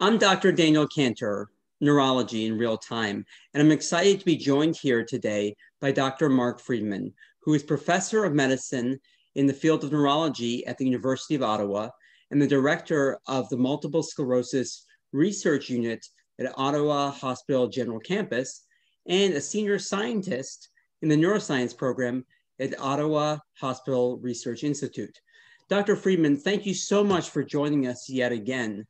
I'm Dr. Daniel Kantor, Neurology in Real Time, and I'm excited to be joined here today by Dr. Mark Freedman, who is Professor of Medicine in the field of neurology at the University of Ottawa and the Director of the Multiple Sclerosis Research Unit at Ottawa Hospital General Campus, and a Senior Scientist in the Neuroscience Program at Ottawa Hospital Research Institute. Dr. Freedman, thank you so much for joining us yet again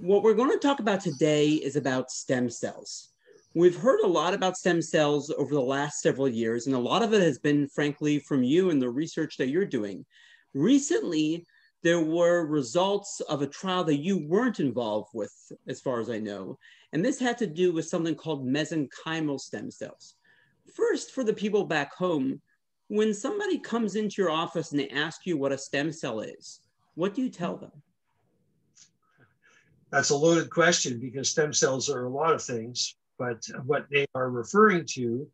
what we're going to talk about today is about stem cells. We've heard a lot about stem cells over the last several years, and a lot of it has been, frankly, from you and the research that you're doing. Recently, there were results of a trial that you weren't involved with, as far as I know, and this had to do with something called mesenchymal stem cells. First, for the people back home, when somebody comes into your office and they ask you what a stem cell is, what do you tell them? That's a loaded question because stem cells are a lot of things, but what they are referring to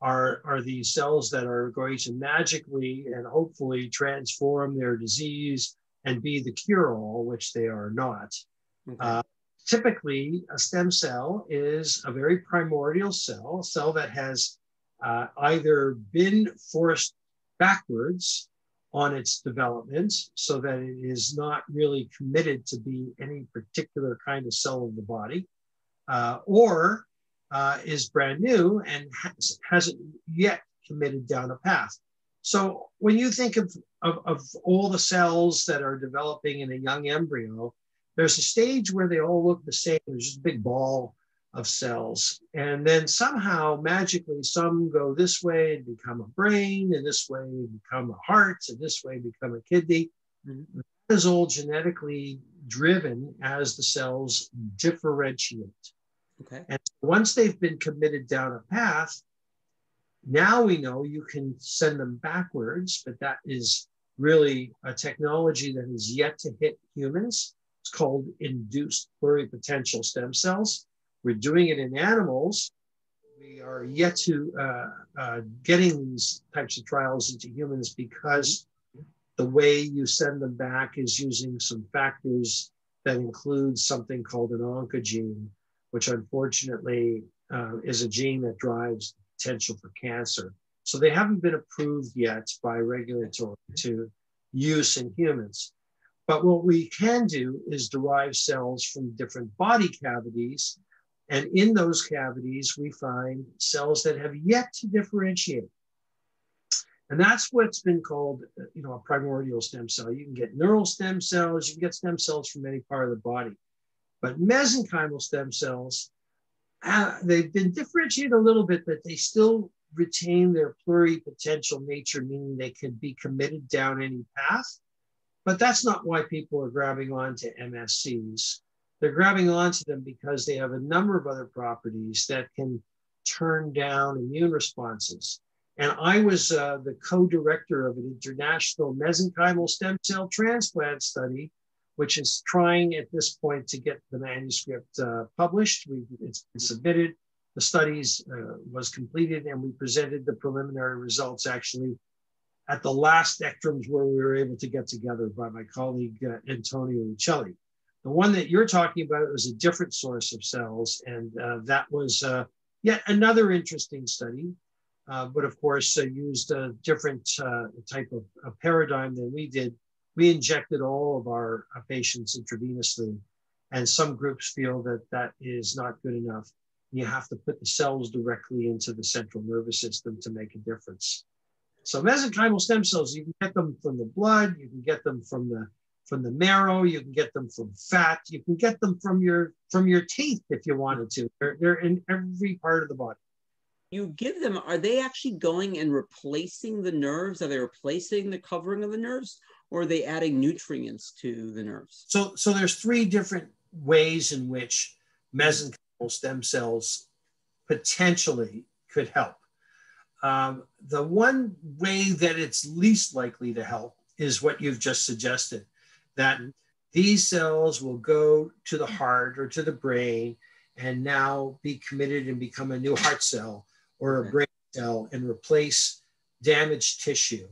are, are these cells that are going to magically and hopefully transform their disease and be the cure all, which they are not. Okay. Uh, typically, a stem cell is a very primordial cell, a cell that has uh, either been forced backwards on its development so that it is not really committed to be any particular kind of cell of the body, uh, or uh, is brand new and has, hasn't yet committed down a path. So when you think of, of, of all the cells that are developing in a young embryo, there's a stage where they all look the same. There's just a big ball of cells. And then somehow magically some go this way and become a brain, and this way become a heart, and this way become a kidney. Mm-hmm. That is all genetically driven as the cells differentiate. Okay. And once they've been committed down a path, now we know you can send them backwards, but that is really a technology that is yet to hit humans. It's called induced pluripotential stem cells. We're doing it in animals. We are yet to uh, uh, getting these types of trials into humans because the way you send them back is using some factors that include something called an oncogene, which unfortunately uh, is a gene that drives potential for cancer. So they haven't been approved yet by regulatory to use in humans. But what we can do is derive cells from different body cavities and in those cavities, we find cells that have yet to differentiate. And that's what's been called, you know, a primordial stem cell. You can get neural stem cells, you can get stem cells from any part of the body. But mesenchymal stem cells, uh, they've been differentiated a little bit, but they still retain their pluripotential nature, meaning they can be committed down any path. But that's not why people are grabbing on to MSCs. They're grabbing onto them because they have a number of other properties that can turn down immune responses. And I was uh, the co-director of an international mesenchymal stem cell transplant study, which is trying at this point to get the manuscript uh, published. we it's been submitted. The studies uh, was completed, and we presented the preliminary results actually at the last ECTRIMS where we were able to get together by my colleague uh, Antonio Uccelli. The one that you're talking about was a different source of cells, and uh, that was uh, yet another interesting study, uh, but of course uh, used a different uh, type of a paradigm than we did. We injected all of our uh, patients intravenously, and some groups feel that that is not good enough. You have to put the cells directly into the central nervous system to make a difference. So mesenchymal stem cells, you can get them from the blood, you can get them from the from the marrow. You can get them from fat. You can get them from your from your teeth if you wanted to. They're, they're in every part of the body. You give them. Are they actually going and replacing the nerves? Are they replacing the covering of the nerves, or are they adding nutrients to the nerves? So, so there's three different ways in which mesenchymal stem cells potentially could help. Um, the one way that it's least likely to help is what you've just suggested that these cells will go to the heart or to the brain and now be committed and become a new heart cell or a brain cell and replace damaged tissue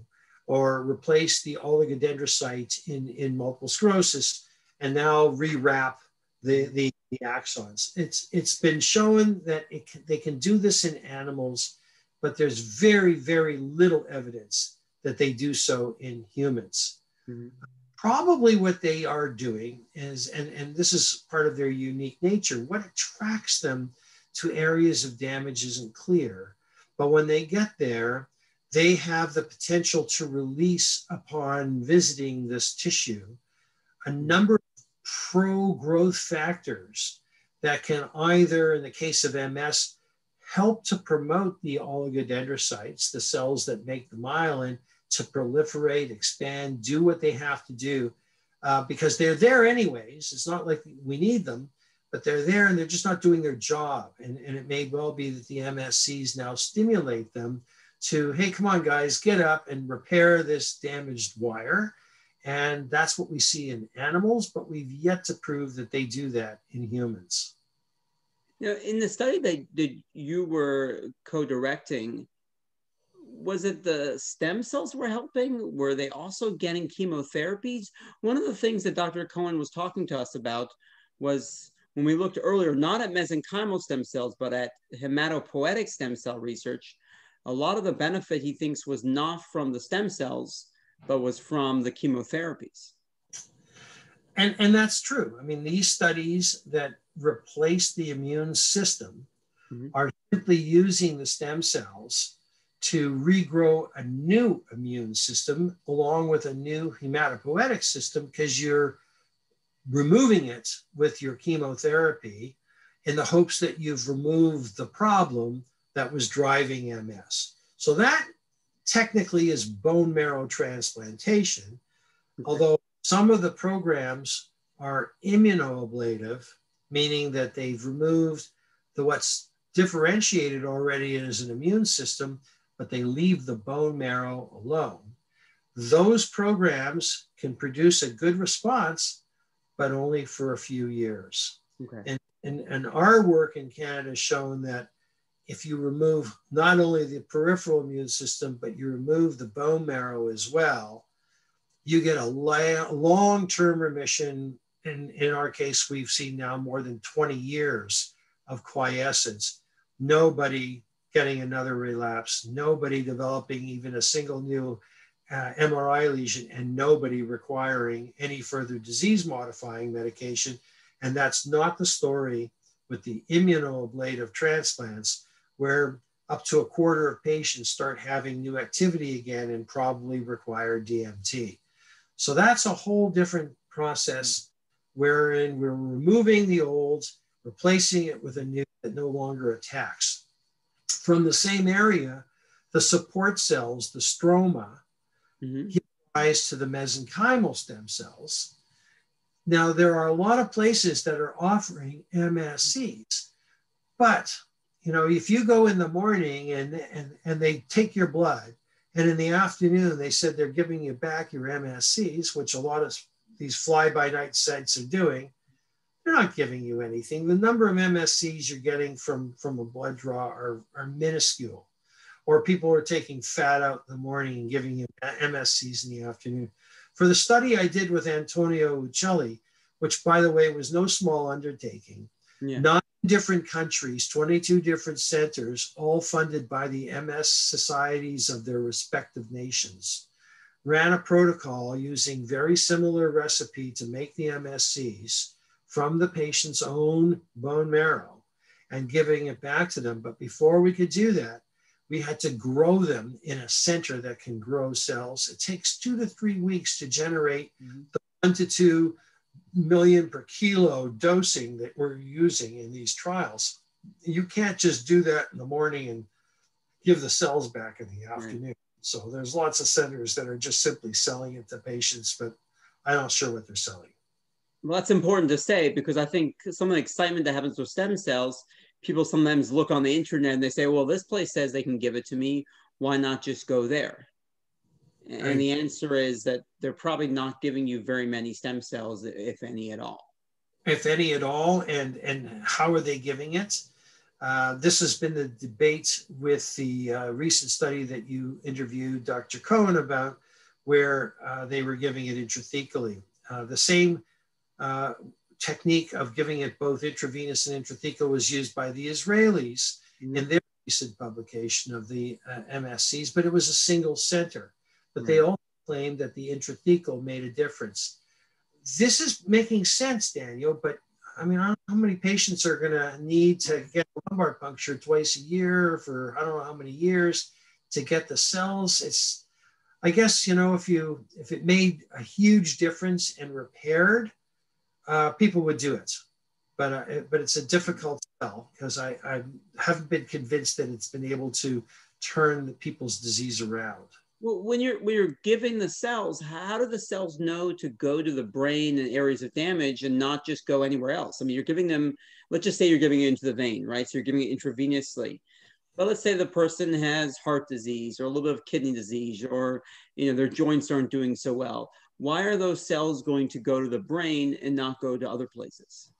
or replace the oligodendrocyte in, in multiple sclerosis and now rewrap the, the, the axons. It's, it's been shown that it can, they can do this in animals, but there's very, very little evidence that they do so in humans. Mm-hmm. Probably what they are doing is, and, and this is part of their unique nature, what attracts them to areas of damage isn't clear. But when they get there, they have the potential to release upon visiting this tissue a number of pro growth factors that can either, in the case of MS, help to promote the oligodendrocytes, the cells that make the myelin, to proliferate, expand, do what they have to do, uh, because they're there anyways. It's not like we need them, but they're there and they're just not doing their job. And, and it may well be that the MSCs now stimulate them to, hey, come on, guys, get up and repair this damaged wire. And that's what we see in animals, but we've yet to prove that they do that in humans. Now, in the study that, that you were co-directing, was it the stem cells were helping? Were they also getting chemotherapies? One of the things that Dr. Cohen was talking to us about was when we looked earlier, not at mesenchymal stem cells, but at hematopoietic stem cell research, a lot of the benefit he thinks was not from the stem cells, but was from the chemotherapies. And, and that's true. I mean, these studies that replace the immune system mm-hmm. are simply using the stem cells to regrow a new immune system along with a new hematopoietic system because you're removing it with your chemotherapy in the hopes that you've removed the problem that was driving MS. So that technically is bone marrow transplantation, although some of the programs are immunoablative, meaning that they've removed the what's differentiated already as an immune system, but they leave the bone marrow alone. Those programs can produce a good response, but only for a few years. Okay. And, and, and our work in Canada has shown that if you remove not only the peripheral immune system, but you remove the bone marrow as well, you get a long term remission. In, in our case, we've seen now more than 20 years of quiescence. Nobody getting another relapse, nobody developing even a single new uh, MRI lesion, and nobody requiring any further disease modifying medication. And that's not the story with the immunoablative transplants where up to a quarter of patients start having new activity again and probably require DMT. So that's a whole different process wherein we're removing the old, replacing it with a new that no longer attacks. From the same area, the support cells, the stroma, mm-hmm. give rise to the mesenchymal stem cells. Now, there are a lot of places that are offering MSCs, but you know, if you go in the morning and, and, and they take your blood, and in the afternoon they said they're giving you back your MSCs, which a lot of these fly by night sites are doing, they're not giving you anything. The number of MSCs you're getting from, from a blood draw are, are minuscule. Or people are taking fat out in the morning and giving you MSCs in the afternoon. For the study I did with Antonio Uccelli, which by the way was no small undertaking, yeah. nine different countries, 22 different centers, all funded by the MS societies of their respective nations, ran a protocol using very similar recipe to make the MSCs from the patient's own bone marrow and giving it back to them. But before we could do that, we had to grow them in a center that can grow cells. It takes two to three weeks to generate mm-hmm. the one to two million per kilo dosing that we're using in these trials. You can't just do that in the morning and give the cells back in the afternoon. Right. So there's lots of centers that are just simply selling it to patients, but I'm not sure what they're selling. Well, that's important to say because I think some of the excitement that happens with stem cells, people sometimes look on the internet and they say, well, this place says they can give it to me. Why not just go there? And right. the answer is that they're probably not giving you very many stem cells, if any at all. If any at all, and and how are they giving it? Uh, this has been the debate with the uh, recent study that you interviewed Dr. Cohen about, where uh, they were giving it intrathecally. Uh, the same uh, technique of giving it both intravenous and intrathecal was used by the Israelis mm-hmm. in their recent publication of the uh, MSCs, but it was a single center. But mm-hmm. they all claimed that the intrathecal made a difference. This is making sense, Daniel, but I mean, I don't know how many patients are going to need to get lumbar puncture twice a year for I don't know how many years to get the cells. It's, I guess, you know, if you if it made a huge difference and repaired, uh, people would do it. But uh, but it's a difficult sell because I, I haven't been convinced that it's been able to turn the people's disease around. Well, when you're when you're giving the cells, how do the cells know to go to the brain and areas of damage and not just go anywhere else? I mean, you're giving them. Let's just say you're giving it into the vein, right? So you're giving it intravenously. But let's say the person has heart disease or a little bit of kidney disease, or you know their joints aren't doing so well. Why are those cells going to go to the brain and not go to other places?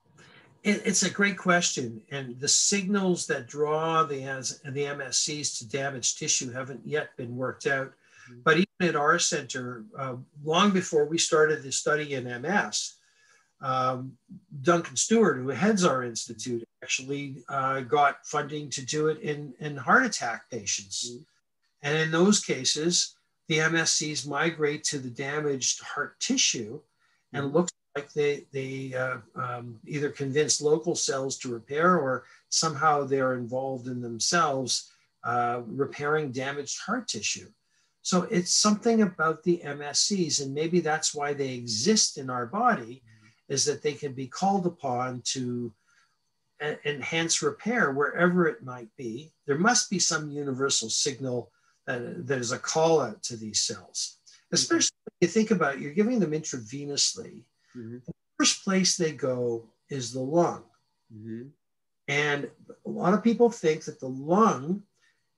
it's a great question, and the signals that draw the the MSCs to damaged tissue haven't yet been worked out but even at our center, uh, long before we started the study in MS, um, Duncan Stewart, who heads our institute, actually uh, got funding to do it in, in heart attack patients. Mm-hmm. And in those cases, the MSCs migrate to the damaged heart tissue and mm-hmm. looks like they, they uh, um, either convince local cells to repair or somehow they're involved in themselves uh, repairing damaged heart tissue. So it's something about the MSCs, and maybe that's why they exist in our body, is that they can be called upon to enhance repair wherever it might be. There must be some universal signal that, that is a call out to these cells, especially when you think about it, you're giving them intravenously. Mm-hmm. The first place they go is the lung. Mm-hmm. And a lot of people think that the lung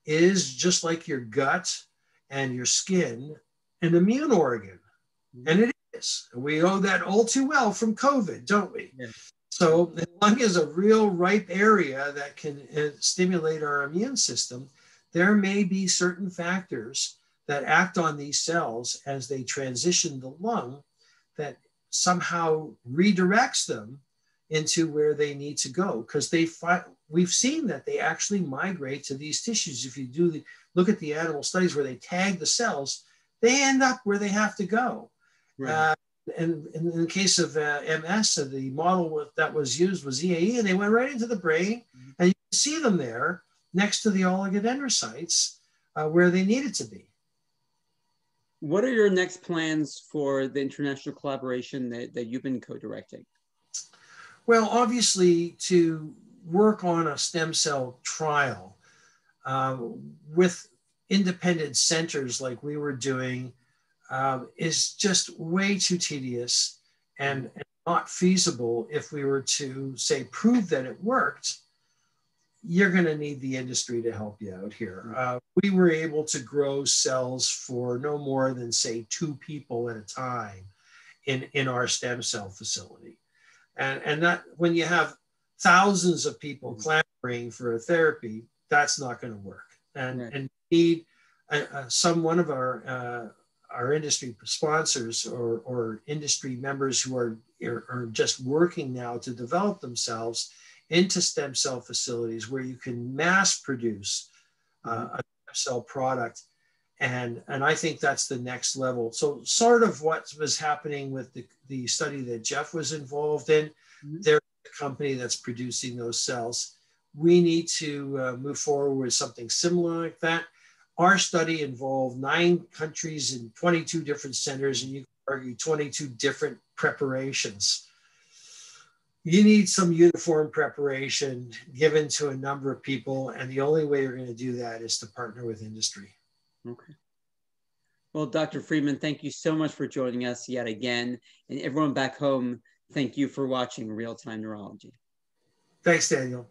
is just like your gut and your skin an immune organ. Mm-hmm. And it is. We know that all too well from COVID, don't we? So the lung is a real ripe area that can uh, stimulate our immune system. There may be certain factors that act on these cells as they transition the lung that somehow redirects them into where they need to go because they find we've seen that they actually migrate to these tissues if you do the look at the animal studies where they tag the cells, they end up where they have to go. Right. Uh, and, and, in the case of uh, MS, uh, the model that was used was EAE, and they went right into the brain, mm-hmm. and you can see them there next to the oligodendrocytes uh, where they needed to be. What are your next plans for the international collaboration that, that you've been co-directing? Well, obviously, to work on a stem cell trial uh, with independent centers like we were doing um, is just way too tedious and, and, not feasible if we were to say prove that it worked you're going to need the industry to help you out here uh, we were able to grow cells for no more than say two people at a time in, in our stem cell facility and, and that when you have thousands of people mm-hmm. clamoring for a therapy that's not going to work. And, right. and need uh, uh, some one of our uh, our industry sponsors or, or industry members who are, are, just working now to develop themselves into stem cell facilities where you can mass produce uh, a stem cell product. And, and I think that's the next level. So, sort of what was happening with the, the study that Jeff was involved in, mm-hmm. there's a company that's producing those cells we need to uh, move forward with something similar like that. Our study involved nine countries and 22 different centers, and you can argue 22 different preparations. You need some uniform preparation given to a number of people, and the only way you're going to do that is to partner with industry. Okay. Well, Dr. Freedman, thank you so much for joining us yet again. And everyone back home, thank you for watching Real Time Neurology. Thanks, Daniel.